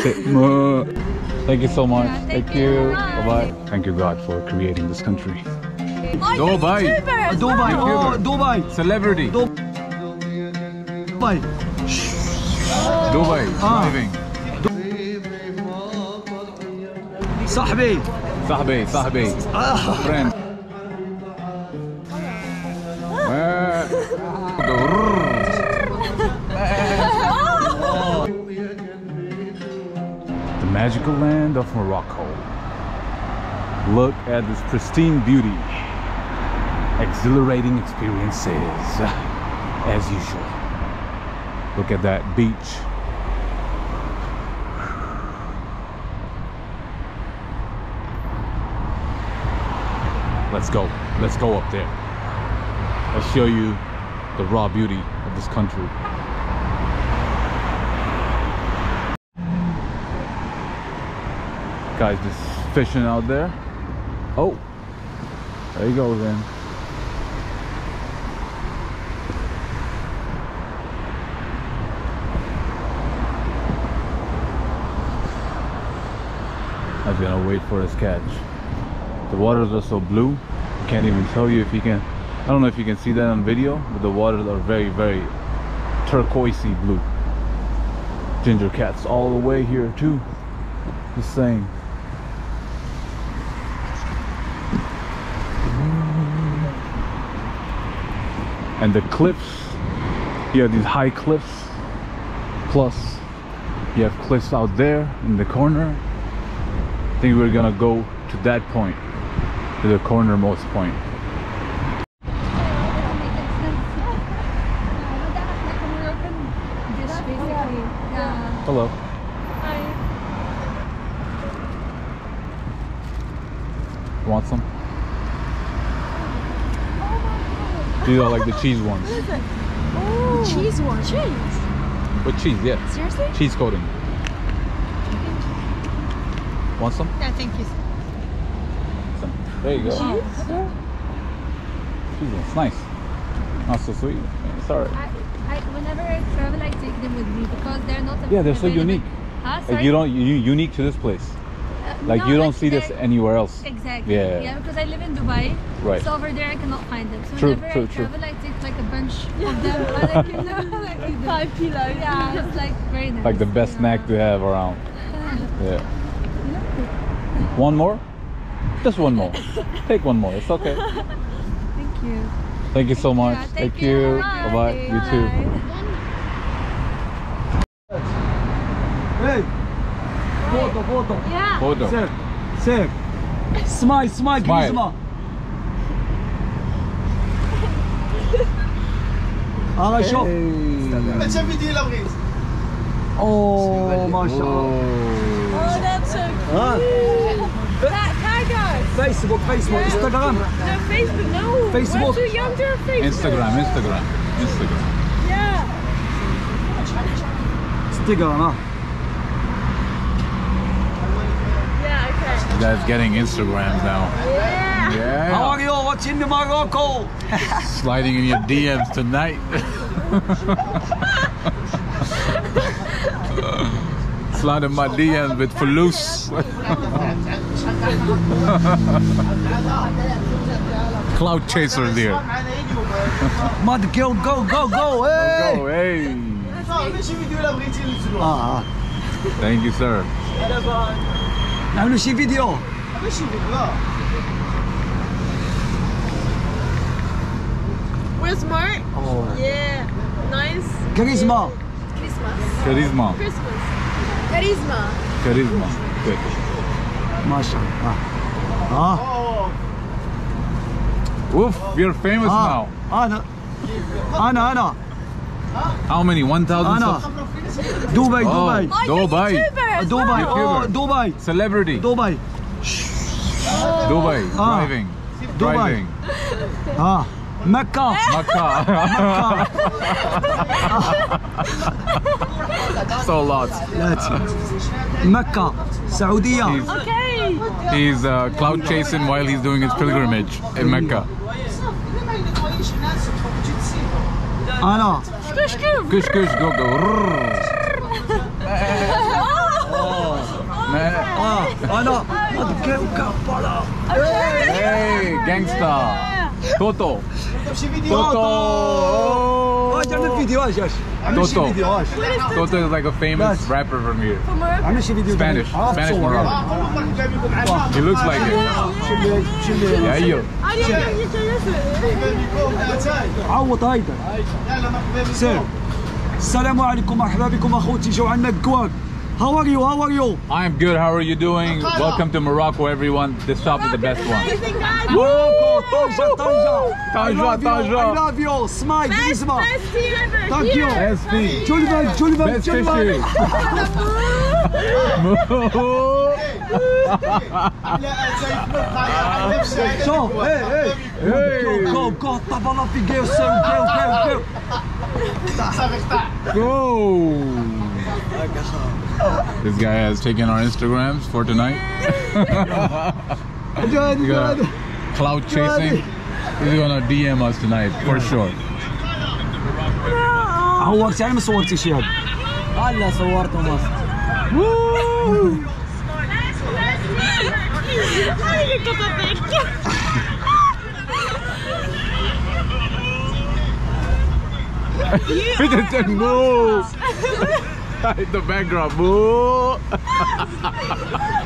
Thank you so much. Yeah, thank, thank you. you. Bye Bye. bye. Thank you God for creating this country. Oh, Dubai. YouTuber as Dubai, well. oh, Dubai, Celebrity. Dubai. Dubai. Driving. صاحبي صاحبي صاحبي friend magical land of Morocco look at this pristine beauty exhilarating experiences as usual look at that beach Let's go. Let's go up there. I'll show you the raw beauty of this country. Guys just fishing out there. Oh, there you go then. I was gonna wait for his catch. The waters are so blue, I can't even tell you if you can. I don't know if you can see that on video, but the waters are very, very turquoisey blue. Ginger cats all the way here too. Just saying. And the cliffs, you have these high cliffs, plus you have cliffs out there in the corner. I think we're gonna go to that point, to the cornermost point. Hello. Hi. Want some? These are like the cheese ones. Oh, cheese one. Cheese. With cheese, yeah. Seriously? Cheese coating. Want some? Yeah, thank you. Some. There you go. Cheese? Cheese ones. Nice. Not so sweet. It's alright. I, I, whenever I travel, I take them with me because they're not. Yeah, they're so unique. Huh? Like Sorry? you don't you unique to this place. Like no, you don't see this they're- anywhere else. Exactly. Yeah. Yeah, because I live in Dubai. Right. So over there I cannot find them. So True, whenever true, I true. travel, I take like a bunch of them. I like, you know, like eat them. Five kilos. Yeah, it's like very nice. Like the best yeah. snack to have around. Yeah. One more? Just one more. Take one more. It's okay. Thank you. Thank you so much. Yeah, thank, you. Bye bye. You too. Hey, photo, photo. Yeah. Photo. Sir, sir. Smile, smile, Smile. Gizma. ها شوف شاف فيديو لا بغيت اوه ما شاء الله Oh, that's so cute. ها That tag us. فيسبوك فيسبوك انستغرام No, Facebook. No. Facebook. We're too young to have Facebook. Instagram, Instagram, Instagram. Yeah. انستغرام ها guys getting Instagrams now. Yeah. yeah. How are you? What's in the Morocco? Sliding in your DMs tonight. Sliding my DMs with Faloos. Cloud chasers here. Mud go go go go hey. Go hey. Ah. Thank you sir. نعملوا شي فيديو ماشي فيديو اه We're smart. Yeah. Nice. كاريزما Christmas. Charisma. Christmas. Charisma. Charisma. Good. ما شاء الله اه Woof, you're famous اه now. انا انا انا How many? 1,000 Anna. Dubai, Dubai. Oh, Dubai. YouTubers. Dubai. Oh, Dubai. Celebrity. Dubai. Oh. Dubai. Ah. Driving. Dubai. Driving. Ah. Mecca. Mecca. So lots. That's it. Mecca. Saudi He's, okay. He's uh, cloud chasing while he's doing his pilgrimage in Mecca. Anna. Kush, Kush, goosh, go, go. Man. Oh, no. Oh, the game got. Hey, gangster. Toto. Toto. Oh, já não pediu, Jorge. فيديو اجي Toto is like a famous Yes. rapper from here. اعمل شي فيديو Spanish. عرفت Spanish صور. Morocco. اه قول مرحبا بكم معنا He looks like it. شي اللي شي اللي Yeah, yo. بكم اتاي عوض هيدا يلا مرحبا سير بكم السلام عليكم مرحبا بكم اخوتي جو عندنا كواك هاو ار يو هاو ار يو I'm good. How are you doing? Welcome to Morocco, everyone. This shop is the best one. موكو طنجة طنجة طنجة، طنجة. I love you سمايل كاريزما Best tea ever ثانك يو SP. جولفان جولفان Best جولفان لا اتاي في نفسها شوف ايه ايه Hey. جو جو طبلا في جيو سير جيو جيو جيو صافي قطع Go. This guy has taken our Instagrams for tonight. جاد You got جاد cloud chasing. He's gonna DM us tonight for sure. عورتي انا ما صورتي شي هذا هلا صورته مصر He just said move. Hide the background. Move.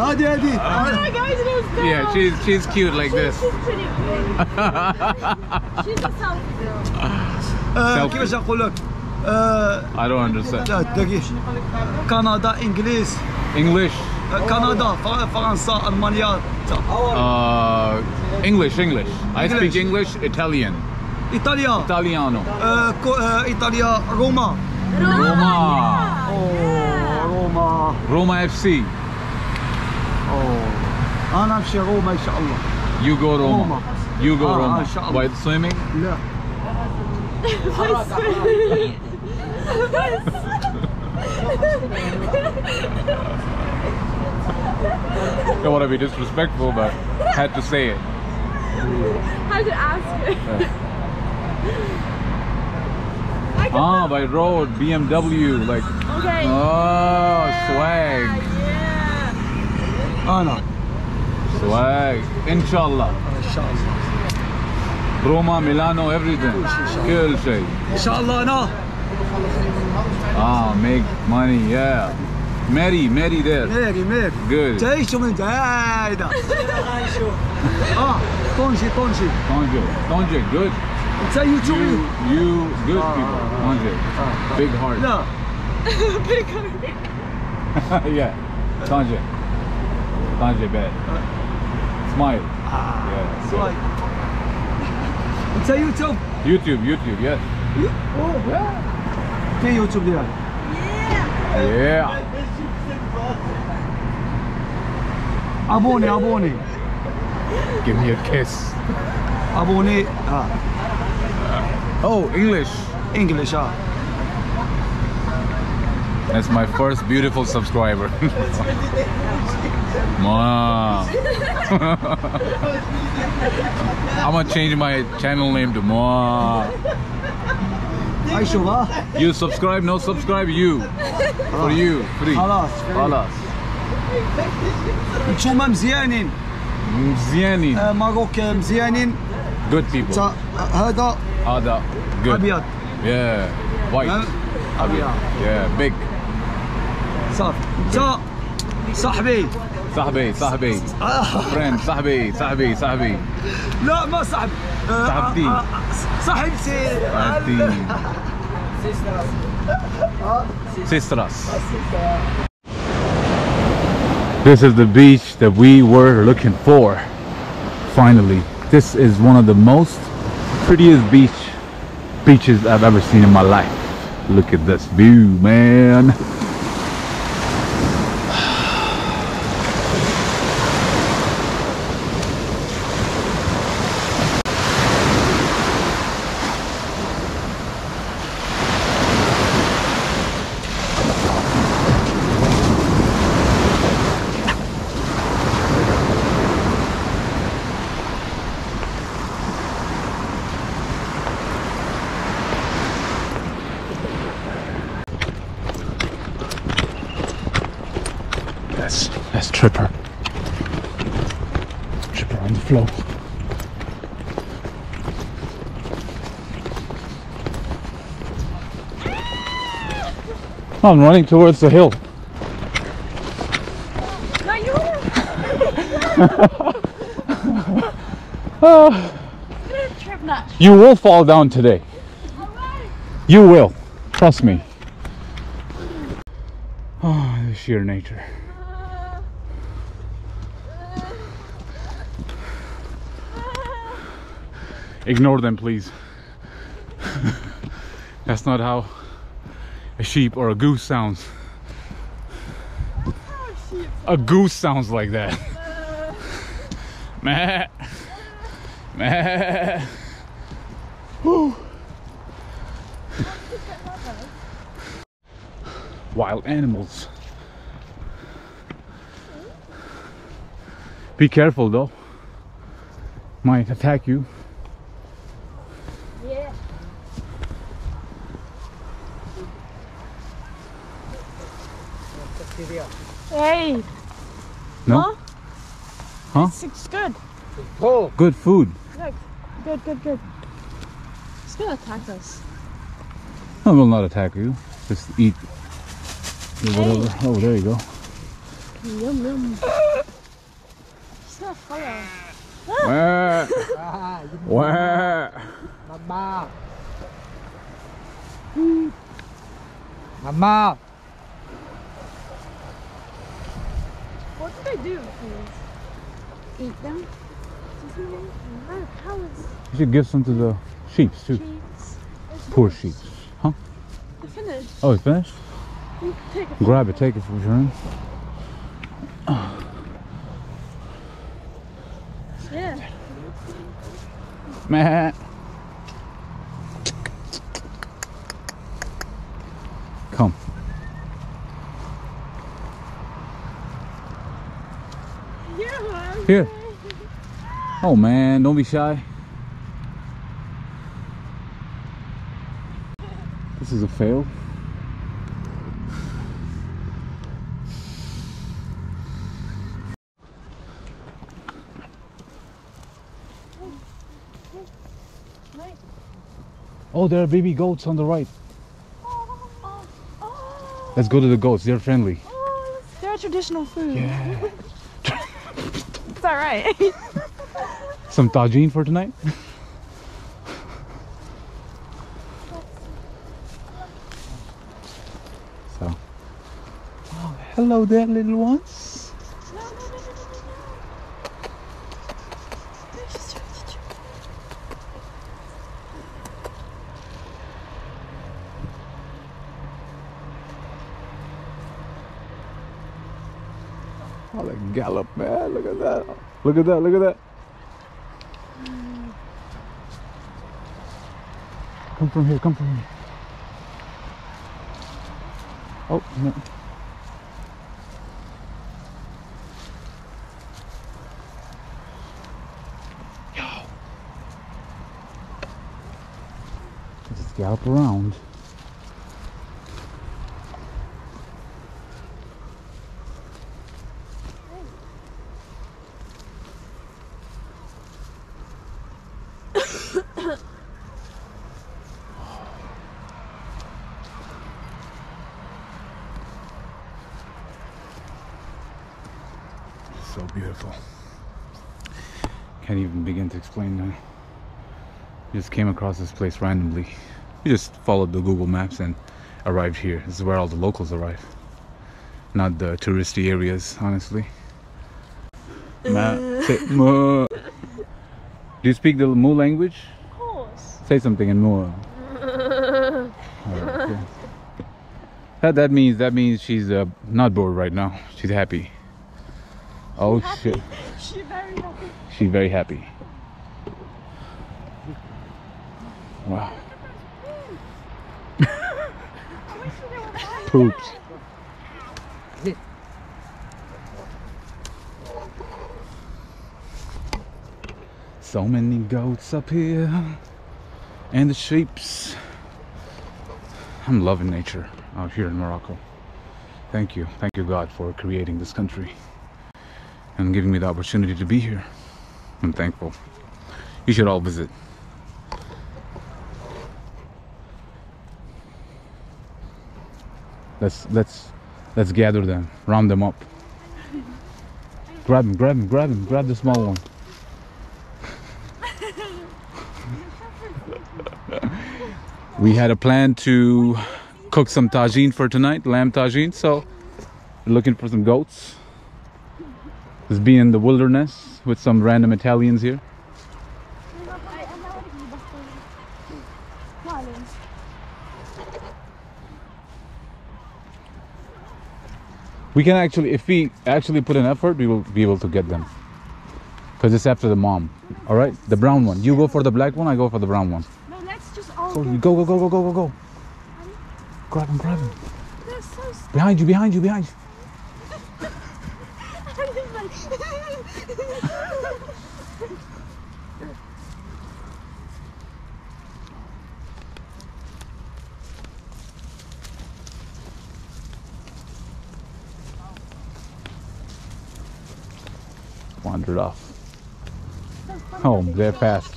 هادي هادي Yeah, she's she's cute like this. She's a selfie girl. آه، Selfie. كيفاش نقول لك آه، I don't understand. لا دقيق كندا انجليز English. آه، كندا ف- فرنسا المانيا تا. Uh, English, English. I speak English. English, Italian, ايطاليا Italiano. آه، كو- آه، ايطاليا روما Roma, أوه، روما Roma FC. أوه. انا امشي روما ان شاء الله You go Roma. Roma. You go Ah, Roma. inshallah. While swimming. لا Don't want to be disrespectful, but had to say it. How to ask her? Ah, by road, BMW, like. Okay. Oh, swag, Yeah. انا swag. Inshallah. ان شاء الله Roma, Milano, everything. كل شيء. ان شاء الله انا Ah, make money, yeah. Mary, Mary there. ميري ميري Good. تعيشوا من هيدا اه طنجي طنجي Tonje, Tonje, good. Tell you told you. You good uh, people, uh, Andre. Uh, big heart. No. big heart. yeah. Tanjay. Tanjay bad. Uh. Smile. Yeah. Smile. It's a YouTube. YouTube, YouTube, yes. Oh, yeah. Okay, YouTube there. Yeah. Yeah. Abone, abone. Give me a kiss. Abone. Ah. Oh, English. انجلش اه That's my first beautiful subscriber. Mom. I'm gonna change my channel name to Mom. هاي شوف ها You subscribe, no subscribe, you. For you, free. خلاص خلاص. نتوما مزيانين مزيانين. آه، ماروك مزيانين Good people. تا هذا هذا good. ابيض Yeah. White. ها؟ ابيض Yeah. Big. صافي انت صاحبي صاحبي صاحبي. آه، Friend. صاحبي صاحبي صاحبي. لا ما صاحب آه، صاحبتي. آه، آه، صاحبتي صاحبتي. Sistras. This is the beach that we were looking for. Finally, this is one of the most prettiest beach beaches I've ever seen in my life. Look at this view, man. Tripper. Trip around the flow. I'm running towards the hill. No, you were. Trip. You will fall down today. You will. Trust me. Ah, oh, the sheer nature. Ignore them, please. That's not how a sheep or a goose sounds. A goose sounds like that. Meh. Meh. Wild animals. Be careful though. Might attack you. Yeah. Hey. No? Huh? Huh? It's, it's good. Good food. Look. Good, good, good. It's gonna attack us. I will not attack you. Just eat whatever. Oh, there you go. Yum, yum. It's gonna follow. Wah. Ah. Wah. Mama. Mama. What did I do? Eat them? Cows. You should give some to the sheep too. Treats. Poor sheep. Huh? I finished. Oh, it's finished? You Take it. Grab it, take it for sure. Yeah. Meh. Come. Yeah. Here. Oh man, don't be shy. This is a fail. Oh, there are baby goats on the right. Let's go to the goats. They're friendly. They're traditional food. Yeah. It's alright. Some tagine for tonight? so. Oh, hello there, little ones. The gallop, man. Look at that. Look at that. Look at that. Come from here. Come from here. Oh, no. Yo. Just gallop around. So beautiful. Can't even begin to explain. Just came across this place randomly. We just followed the Google Maps and arrived here. This is where all the locals arrive. Not the touristy areas, honestly. Ma- say, Do you speak the Mu language? Of course. Say something in Mu. Cool. That that means that means she's uh, not bored right now. She's happy. Oh shit. She very happy. She's very happy. Wow. Poops. So many goats up here. And the sheeps. I'm loving nature out here in Morocco. Thank you. Thank you, God, for creating this country and giving me the opportunity to be here. I'm thankful. You should all visit. Let's let's let's gather them, round them up. Grab him, grab him, grab him, grab the small one. we had a plan to cook some tagine for tonight, lamb tagine, so looking for some goats. Just being in the wilderness with some random Italians here. We can actually, if we actually put an effort, we will be able to get them. Because it's after the mom. All right, the brown one. You go for the black one. I go for the brown one. No, let's just all So go. go, go, go, go, go, go, go. Grab him, grab him. So. Behind you, behind you, behind you. Wandered off. Oh, they're fast.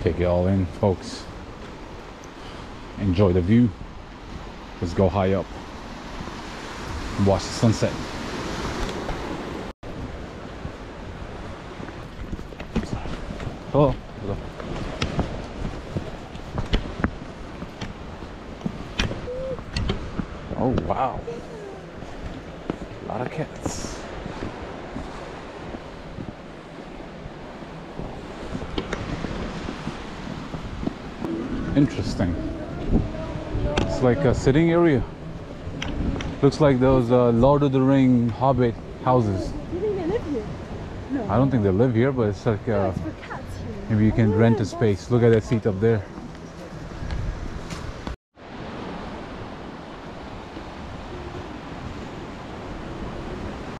Take it all in, folks. Enjoy the view. Let's go high up and watch the sunset. Hello. Hello. Oh wow. A lot of cats. Interesting. It's like a sitting area. Looks like those uh, Lord of the Ring Hobbit houses. You think they live here? I don't think they live here, but it's like uh, It's for cats here. maybe you can rent a space. Look at that seat up there.